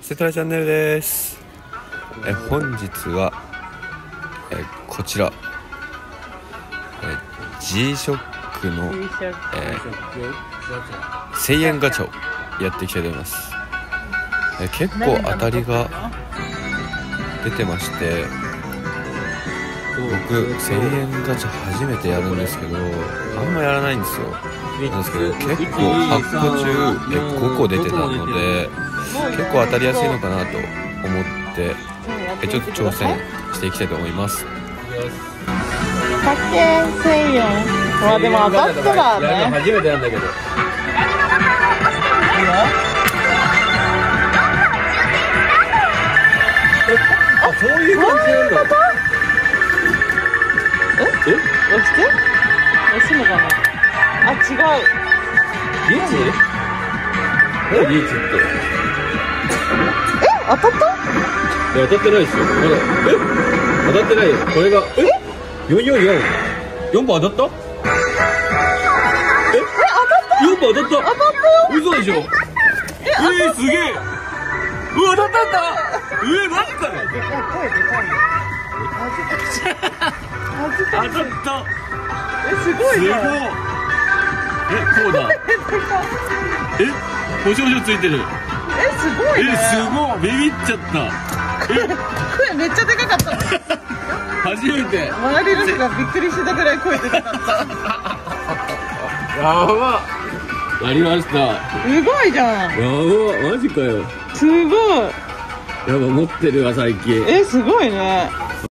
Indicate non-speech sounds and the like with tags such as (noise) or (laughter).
セトラチャンネルです。え本日はえこちら。え G ショックの、えー、1000円ガチャをやっていきたいと思います。え結構当たりが出てまして僕1000円ガチャ初めてやるんですけどあんまやらないんですよ。なんですけど結構8個中え5個出てたので結構当たりやすいのかなと思ってえちょっと挑戦していきたいと思います。100円1000円まあでも当たったらね初めてなんだけどあそういう感じなんだ。え？押して？押すのかなあ違う。リ何リーチってえ当たった？いや当たってないですよ。まだえ？当たってないよ。これがえ？四四四。四番当たった？え？四番当たった？当たったよ。嘘でしょ？えー、すげえ。うわ当たった！んだえー、マジかよでかい声でかいよ恥ず当たかしいった。えすごすごい。いねえこうだ。え？保証書ついてる。えすごえいね。すごい。ビビっちゃった。え (laughs) 声めっちゃでかかった。初めて。周りの人がびっくりしてたぐらい声でかかった。(laughs) やば。やりました。やすごいじゃん。ば。マジかよ。すごい。やば持ってるわ最近。えすごいね